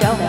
go.